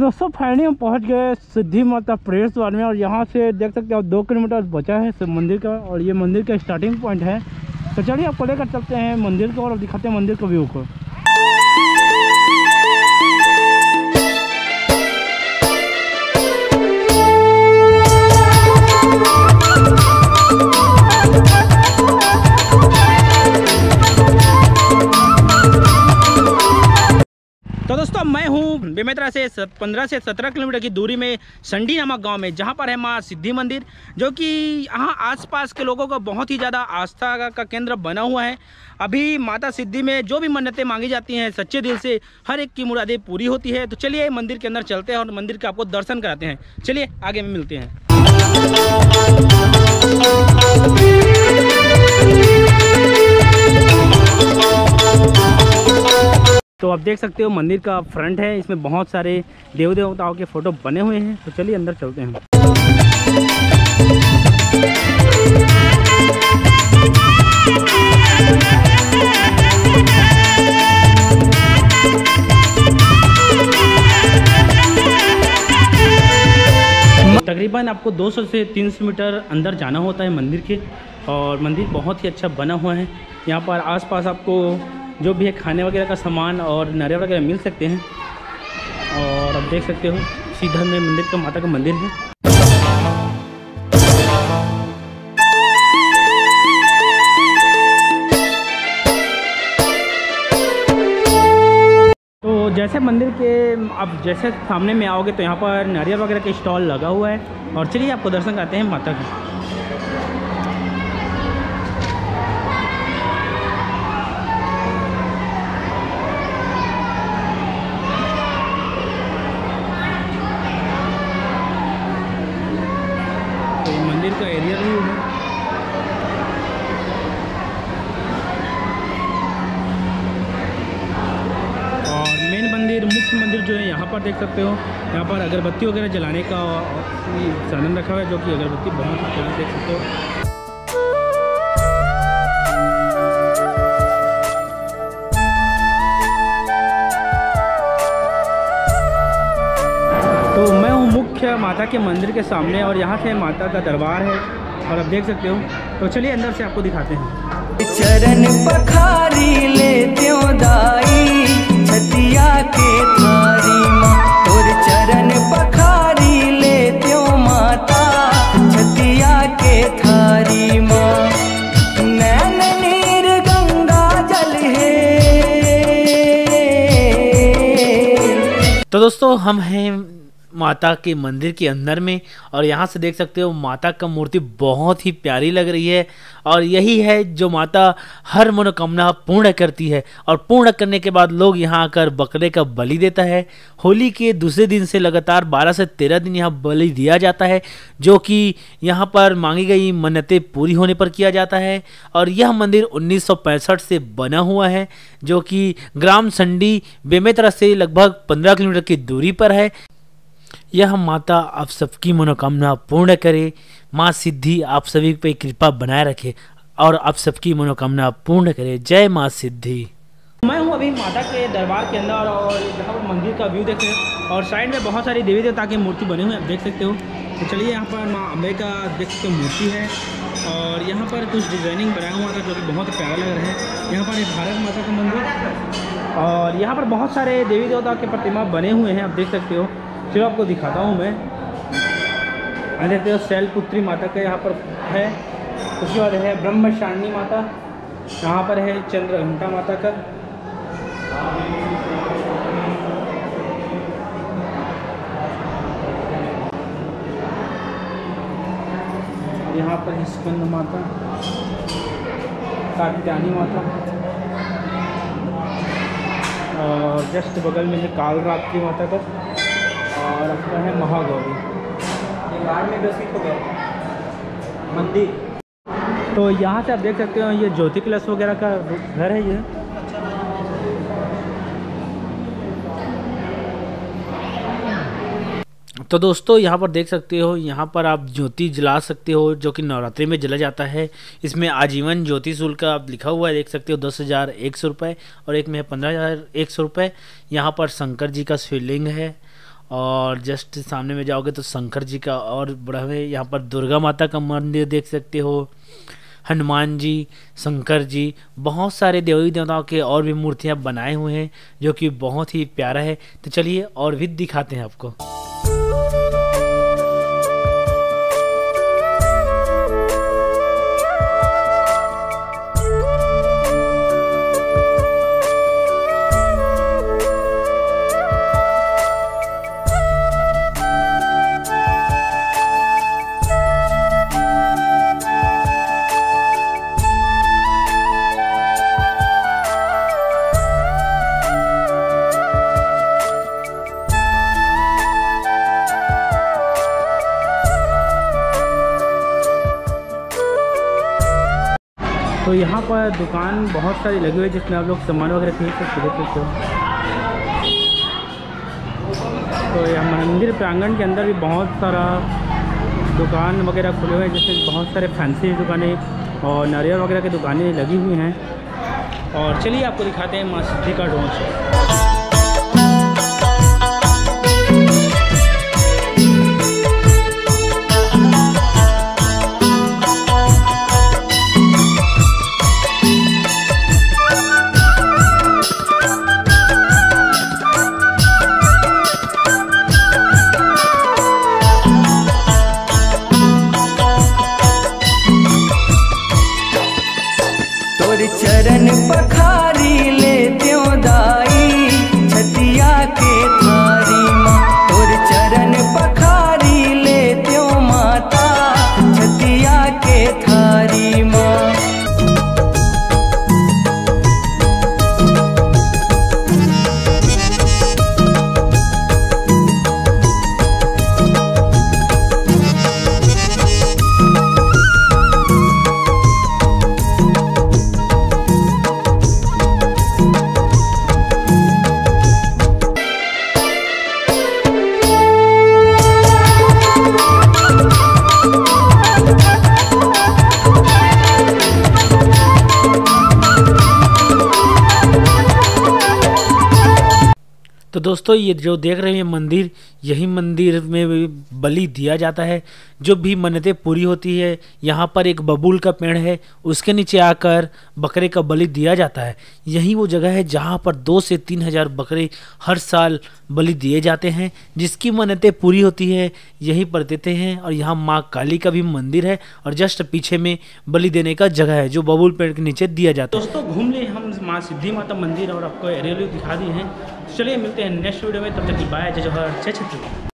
दोस्तों फाइनली हम पहुँच गए सिद्धि माता प्रेस द्वार में और यहाँ से देख सकते हैं, दो किलोमीटर बचा है मंदिर का और ये मंदिर का स्टार्टिंग पॉइंट है। तो चलिए आपको लेकर चलते हैं मंदिर को और दिखाते हैं मंदिर को व्यू को। मैं हूँ बेमेतरा से पंद्रह से सत्रह किलोमीटर की दूरी में संडी नामक गाँव में जहाँ पर है माँ सिद्धि मंदिर जो कि यहाँ आसपास के लोगों का बहुत ही ज़्यादा आस्था का, का केंद्र बना हुआ है। अभी माता सिद्धि में जो भी मन्नतें मांगी जाती हैं सच्चे दिल से हर एक की मुरादें पूरी होती है। तो चलिए मंदिर के अंदर चलते हैं और मंदिर के आपको दर्शन कराते हैं। चलिए आगे में मिलते हैं। तो आप देख सकते हो मंदिर का फ्रंट है, इसमें बहुत सारे देव देवताओं के फ़ोटो बने हुए हैं। तो चलिए अंदर चलते हैं तकरीबन आपको 200 से 300 मीटर अंदर जाना होता है मंदिर के, और मंदिर बहुत ही अच्छा बना हुआ है। यहाँ पर आसपास आपको जो भी है खाने वगैरह का सामान और नारियल वगैरह मिल सकते हैं। और आप देख सकते हो, सीधा में मंदिर का माता का मंदिर है। तो जैसे मंदिर के, आप जैसे सामने में आओगे तो यहाँ पर नारियल वगैरह का स्टॉल लगा हुआ है। और चलिए आपको दर्शन कराते हैं माता का तो ये मंदिर का एरिया भी है और मेन मंदिर मुख्य मंदिर पर देख सकते हो। यहाँ पर अगरबत्ती वगैरह जलाने का साधन रखा हुआ है, जो कि अगरबत्ती बहुत ही प्यारा देख सकते हो। तो मैं हूँ मुख्य माता के मंदिर के सामने और यहाँ से माता का दरबार है। और आप देख सकते हो। तो चलिए अंदर से आपको दिखाते हैं। चरण पखारी ले त्यों तो दोस्तों हम हैं माता के मंदिर के अंदर में, और यहाँ से देख सकते हो माता का मूर्ति बहुत ही प्यारी लग रही है, और यही है जो माता हर मनोकामना पूर्ण करती है, और पूर्ण करने के बाद लोग यहाँ आकर बकरे का बलि देता है। होली के दूसरे दिन से लगातार 12 से 13 दिन यहाँ बलि दिया जाता है, जो कि यहाँ पर मांगी गई मन्नतें पूरी होने पर किया जाता है, और यह मंदिर 1965 से बना हुआ है, जो कि ग्राम संडी बेमेतरा से लगभग 15 किलोमीटर की दूरी पर है। यह माता आप सबकी मनोकामना पूर्ण करे। माँ सिद्धि आप सभी पे कृपा बनाए रखे और आप सबकी मनोकामना पूर्ण करे। जय माँ सिद्धि। मैं हूँ अभी माता के दरबार के अंदर और यहाँ पर मंदिर का व्यू देख रहे हैं और साइड में बहुत सारी देवी देवता की मूर्ति बनी हुई है, आप देख सकते हो। तो चलिए यहाँ पर माँ अम्बे का देख सकते हो मूर्ति है और यहाँ पर कुछ डिज़ाइनिंग बनाया हुआ था जो कि बहुत प्यारा लग रहा है। यहाँ पर भारत माता का मंदिर और यहाँ पर बहुत सारे देवी देवता के प्रतिमा बने हुए हैं, आप देख सकते हो। चलो आपको दिखाता हूँ मैं। यहाँ देखते हो शैलपुत्री माता का यहाँ पर है। उसके बाद है ब्रह्मशारिणी माता। यहाँ पर है चंद्रघंटा माता का। यहाँ पर है स्कंद माता। कात्यानी माता। और जस्ट बगल में है कालरात्रि माता का। और अपना है महागौरी। ये बाढ़ में व्यवस्थित हो गया मंदिर। तो यहाँ से आप देख सकते हो ये ज्योति कलश वगैरह का घर है ये। तो दोस्तों यहाँ पर देख सकते हो यहाँ पर आप ज्योति जला सकते हो जो कि नवरात्रि में जला जाता है। इसमें आजीवन ज्योति शुल्क आप लिखा हुआ है देख सकते हो दस हज़ार एक सौ रुपये और एक में है पंद्रह हज़ार एक सौ रुपये यहाँ पर शंकर जी का शिवलिंग है। और जस्ट सामने में जाओगे तो शंकर जी का और बड़ा है। यहाँ पर दुर्गा माता का मंदिर देख सकते हो, हनुमान जी, शंकर जी, बहुत सारे देवी देवताओं के और भी मूर्तियाँ बनाए हुए हैं, जो कि बहुत ही प्यारा है। तो चलिए और भी दिखाते हैं आपको। तो यहाँ पर दुकान बहुत सारी लगी हुई है जिसमें आप लोग सामान वगैरह खरीद सकते देख सकते हो। तो यह मंदिर प्रांगण के अंदर भी बहुत सारा दुकान वगैरह खुले हुए हैं, जिसमें बहुत सारे फैंसी दुकानें और नारियल वगैरह की दुकानें लगी हुई हैं। और चलिए आपको दिखाते हैं माँ सिद्धि का डोंच तो दोस्तों, ये जो देख रहे हैं मंदिर, यही मंदिर में बलि दिया जाता है। जो भी मन्नतें पूरी होती है, यहाँ पर एक बबूल का पेड़ है, उसके नीचे आकर बकरे का बलि दिया जाता है। यही वो जगह है जहाँ पर दो से तीन हज़ार बकरे हर साल बलि दिए जाते हैं। जिसकी मन्नतें पूरी होती है, यहीं पर देते हैं और यहाँ माँ काली का भी मंदिर है और जस्ट पीछे में बलि देने का जगह है, जो बबूल पेड़ के नीचे दिया जाता है। दोस्तों, घूम लिए हम माँ सिद्धि माता मंदिर और आपको एरियल दिखा दिए हैं। चलिए मिलते हैं नेक्स्ट वीडियो में तब तक की बाय जय जवाहर जय छत्रपति